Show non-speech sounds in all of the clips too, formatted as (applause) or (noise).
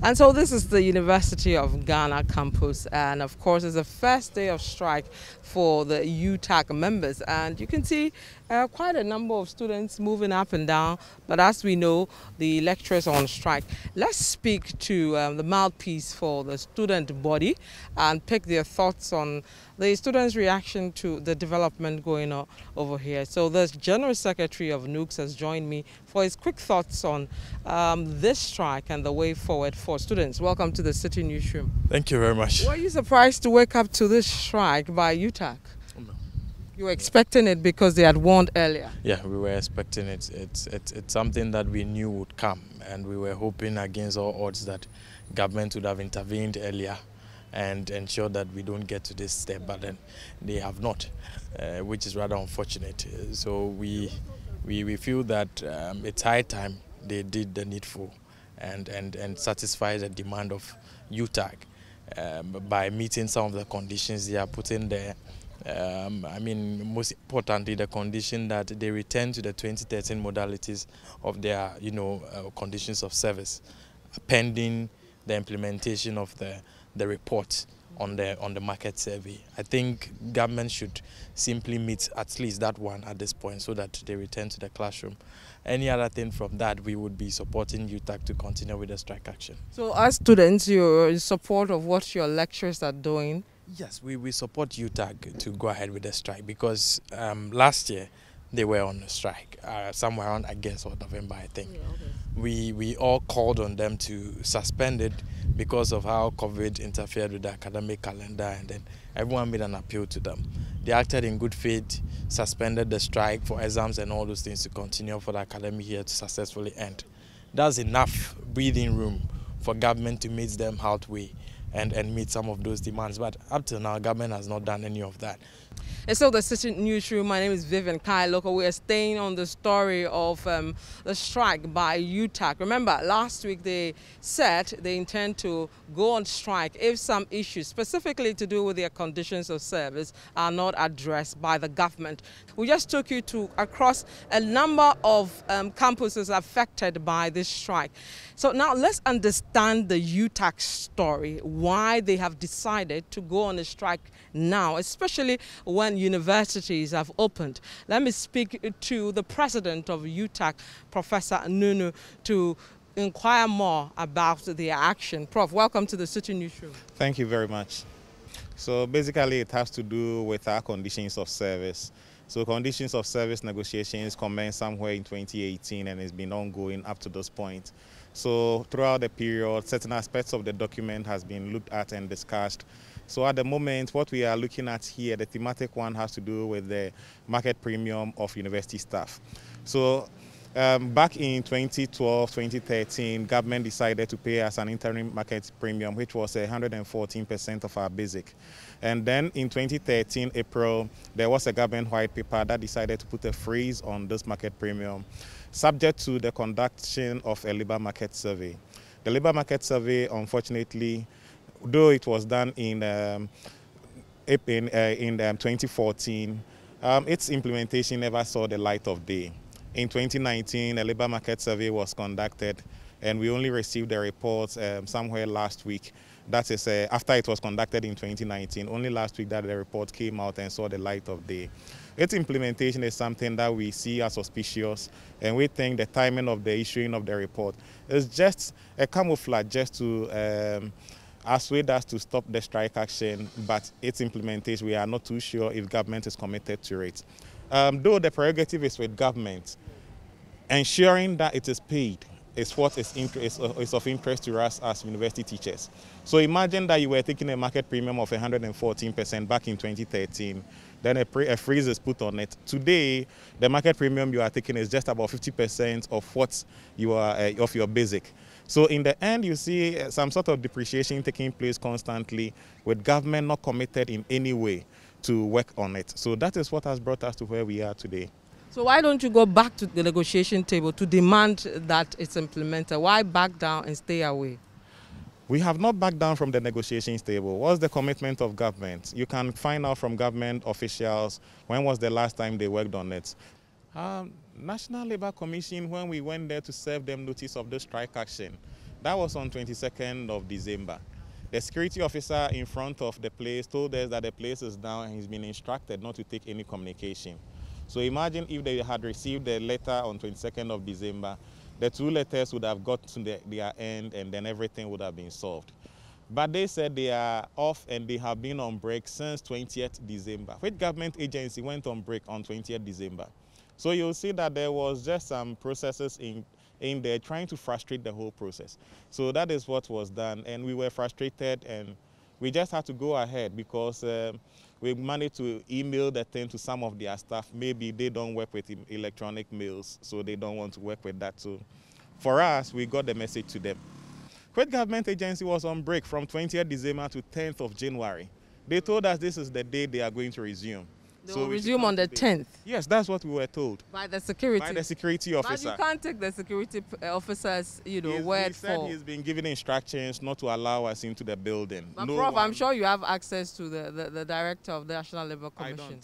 And so this is the University of Ghana campus and of course it's the first day of strike for the UTAG members. And you can see uh, quite a number of students moving up and down but as we know the lecturers are on strike. Let's speak to um, the mouthpiece for the student body and pick their thoughts on the students' reaction to the development going on over here. So the General Secretary of NUGS has joined me for his quick thoughts on um, this strike and the way forward for students. Welcome to the Citi Newsroom. Thank you very much. Were you surprised to wake up to this strike by UTAG? You were expecting it because they had warned earlier. Yeah, we were expecting it. It's, it's, it's something that we knew would come, and we were hoping against all odds that government would have intervened earlier and ensure that we don't get to this step, but then they have not, uh, which is rather unfortunate. So we, we, we feel that um, it's high time they did the needful and, and, and satisfy the demand of UTAG um, by meeting some of the conditions they are putting there. Um, I mean, most importantly, the condition that they return to the 2013 modalities of their, you know, uh, conditions of service, pending the implementation of the the report on the on the market survey. I think government should simply meet at least that one at this point so that they return to the classroom. Any other thing from that, we would be supporting UTAG to continue with the strike action. So as students, you're in support of what your lecturers are doing? Yes, we, we support UTAG to go ahead with the strike because um, last year they were on a strike, uh, somewhere around, I guess, or November, I think. Yeah, okay. We, we all called on them to suspend it because of how COVID interfered with the academic calendar, and then everyone made an appeal to them. They acted in good faith, suspended the strike for exams and all those things to continue for the academic year to successfully end. That's enough breathing room for government to meet them halfway and, and meet some of those demands. But up till now, government has not done any of that. And so the Citi Newsroom, my name is Vivian Kai Lokko. We are staying on the story of um, the strike by UTAG. Remember, last week they said they intend to go on strike if some issues, specifically to do with their conditions of service, are not addressed by the government. We just took you to across a number of um, campuses affected by this strike. So now let's understand the UTAG story, why they have decided to go on a strike now, especially when universities have opened. Let me speak to the president of UTAG, Professor Nunoo, to inquire more about their action. Prof, welcome to the Citi Newsroom. Thank you very much. So basically it has to do with our conditions of service. So conditions of service negotiations commenced somewhere in 2018 and it's been ongoing up to this point. So throughout the period, certain aspects of the document has been looked at and discussed. So at the moment, what we are looking at here, the thematic one has to do with the market premium of university staff. So um, back in 2012, 2013, government decided to pay us an interim market premium, which was 114% of our basic. And then in 2013, April, there was a government white paper that decided to put a freeze on this market premium, subject to the conduction of a labor market survey. The labor market survey, unfortunately, though it was done in um, in, uh, in um, 2014, um, its implementation never saw the light of day. In 2019, a labor market survey was conducted, and we only received the report um, somewhere last week. That is uh, after it was conducted in 2019. Only last week that the report came out and saw the light of day. Its implementation is something that we see as auspicious, and we think the timing of the issuing of the report is just a camouflage just to um, assuade us to stop the strike action, but its implementation, we are not too sure if government is committed to it. Um, though the prerogative is with government, ensuring that it is paid is what is, is, is, of interest to us as university teachers. So imagine that you were taking a market premium of 114% back in 2013, then a, a, freeze is put on it. Today, the market premium you are taking is just about 50% of what you are uh, of your basic. So in the end, you see uh, some sort of depreciation taking place constantly with government not committed in any way to work on it. So that is what has brought us to where we are today. So why don't you go back to the negotiation table to demand that it's implemented? Why back down and stay away? We have not backed down from the negotiations table. What's the commitment of government? You can find out from government officials when was the last time they worked on it. Um, National Labour Commission, when we went there to serve them notice of the strike action, That was on 22nd of December. The security officer in front of the place told us that the place is down and he's been instructed not to take any communication. So imagine if they had received the letter on 22nd of December, the two letters would have got to the, their end and then everything would have been solved. But they said they are off and they have been on break since 20th December. Which government agency went on break on 20th December? So you'll see that there was just some processes in, in there trying to frustrate the whole process. So that is what was done and we were frustrated and we just had to go ahead because um, we managed to email the thing to some of their staff. Maybe they don't work with electronic mails, so they don't want to work with that. So for us, we got the message to them. Kuwait government agency was on break from 20th December to 10th of January. They told us this is the day they are going to resume. They so will resume on the 10th. Yes, that's what we were told. By the security. By the security officer. But you can't take the security uh, officer's, you know, he's, word he said for. He's been given instructions not to allow us into the building. But no Prof, one. I'm sure you have access to the, the, the director of the National Labour Commission.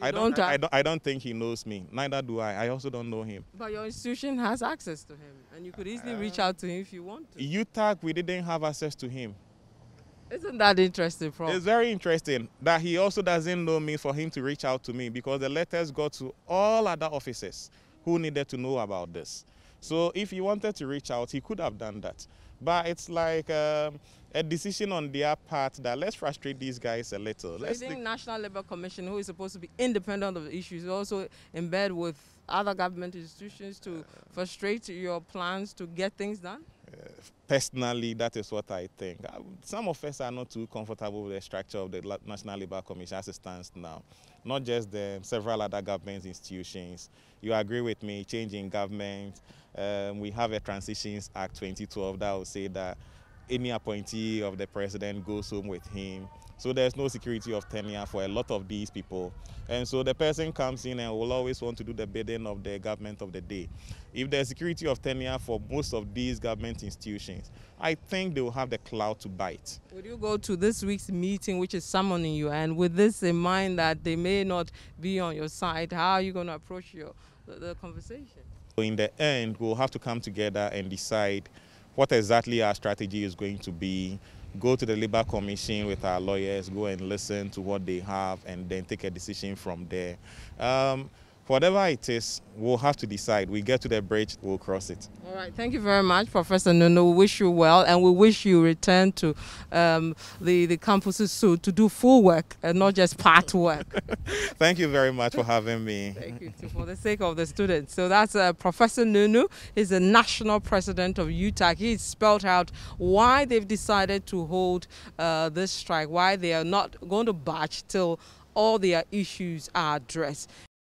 I don't. I don't, I, I, don't, I don't think he knows me. Neither do I. I also don't know him. But your institution has access to him, and you could easily uh, reach out to him if you want to. UTAG, we didn't have access to him. Isn't that interesting, Prof? It's very interesting that he also doesn't know me for him to reach out to me because the letters got to all other officers who needed to know about this. So if he wanted to reach out, he could have done that. But it's like um, a decision on their part that let's frustrate these guys a little. So let's you think National Labour Commission, who is supposed to be independent of the issues, also in bed with other government institutions to frustrate your plans to get things done? Personally, that is what I think. Some of us are not too comfortable with the structure of the National Labour Commission as it stands now. Not just the several other government institutions. You agree with me, changing government. Um, we have a Transitions Act 2012 that will say that any appointee of the president goes home with him. So there's no security of tenure for a lot of these people. And so the person comes in and will always want to do the bidding of the government of the day. If there's security of tenure for most of these government institutions, I think they will have the clout to bite. Would you go to this week's meeting, which is summoning you, and with this in mind that they may not be on your side, how are you going to approach your, the, the conversation? In the end, we'll have to come together and decide what exactly our strategy is going to be, go to the Labour Commission with our lawyers, go and listen to what they have, and then take a decision from there. Um, whatever it is, we'll have to decide. We get to the bridge, we'll cross it. All right. Thank you very much, Professor Nunoo. We wish you well, and we wish you return to um, the, the campuses soon to do full work and not just part work. (laughs) Thank you very much for having me. Thank you, too, for the sake of the students. So that's uh, Professor Nunoo. He's the national president of UTAG. He's spelled out why they've decided to hold uh, this strike, why they are not going to batch till all their issues are addressed.